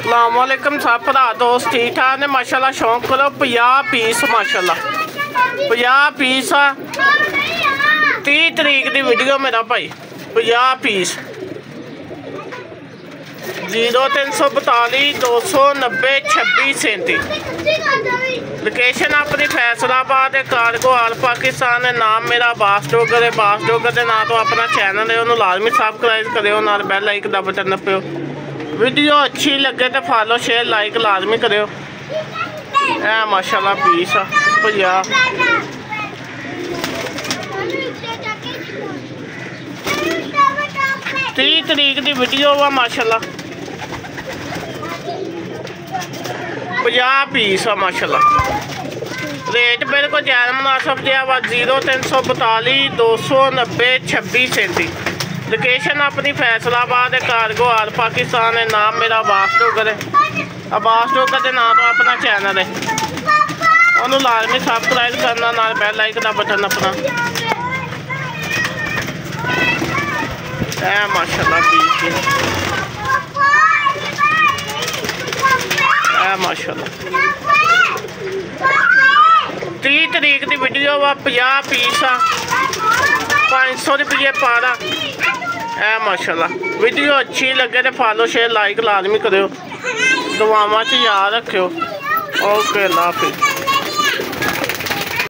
ਅਸਲਾਮੁਅਲੈਕਮ, ਸਭ ਭਰਾ, ਦੋਸਤ ਠੀਕ ਠਾਕ ਨੇ? ਮਾਸ਼ਾਅੱਲਾ, ਸ਼ੌਂਕ ਕਰੋ 50 ਪੀਸ, ਮਾਸ਼ਾਅੱਲਾ। 50 ਪੀਸ ਆ। 30 ਤਰੀਕ ਦੀ ਵੀਡੀਓ ਮੇਰਾ ਭਾਈ 50 ਪੀਸ। 0342 290 2637 ਲੋਕੇਸ਼ਨ ਆਪਣੀ ਫੈਸਲਾਬਾਦ ਹੈ ਕਾਰਗੋ ਆਲ ਪਾਕਿਸਤਾਨ ਹੈ ਨਾਮ ਮੇਰਾ ਬਾਸ ਡੋਗਰ ਹੈ। ਬਾਸ ਡੋਗਰ ਦੇ ਨਾਂ ਤੋਂ ਆਪਣਾ ਚੈਨਲ ਹੈ। ਉਹਨੂੰ ਲਾਜ਼ਮੀ ਸਬਸਕ੍ਰਾਈਬ ਕਰਿਓ, ਨਾਲ ਬੈਲ ਲਾਈਕ ਦਾ ਬਟਨ ਨੱਪਿਓ। ਵੀਡੀਓ ਅੱਛੀ ਲੱਗੇ ਤੇ ਫਾਲੋ ਸ਼ੇਅਰ ਲਾਈਕ ਲਾਜ਼ਮੀ ਕਰਿਓ ਇਹ ਮਾਸ਼ਾਅੱਲਾ ਪੀਸ ਆ 50 30 ਤਰੀਕ ਦੀ ਵੀਡੀਓ ਵਾ ਮਾਸ਼ਾਅੱਲਾ 50 ਪੀਸ ਆ ਮਾਸ਼ਾਅੱਲਾ ਰੇਟ ਬਿਲਕੁਲ ਜਾਇਜ਼ ਮੁਨਾਸਬ ਜਿਹਾ ਵਾ 0342 290 2637 ਲੋਕੇਸ਼ਨ ਆਪਣੀ ਫੈਸਲਾਬਾਦ ਹੈ ਕਾਰਗੋ ਆਲ ਪਾਕਿਸਤਾਨ ਹੈ ਨਾਮ ਮੇਰਾ ਆਬਾਸ ਟੋਗਰ ਹੈ। ਆਬਾਸ ਟੋਗਰ ਦੇ ਨਾਮ ਤੋਂ ਆਪਣਾ ਚੈਨਲ ਹੈ। ਉਹਨੂੰ ਲਾਜ਼ਮੀ ਸਬਸਕ੍ਰਾਈਬ ਕਰਨਾ, ਨਾਲ ਬੈਲ ਲਾਈਕ ਦਾ ਬਟਨ ਆਪਣਾ। ਇਹ ਮਾਸ਼ਾਅੱਲਾ ਪੀਸ ਹੈ। ਇਹ ਮਾਸ਼ਾਅੱਲਾ। 30 ਤਰੀਕ ਦੀ ਵੀਡੀਓ ਵਾ 50 ਪੀਸ ਆ। पाँच सौ रुपये पारा है माशाला वीडियो अच्छी लगे तो फॉलो शेयर लाइक लाजमी करो दुआव याद रखियो ओके अल्लाह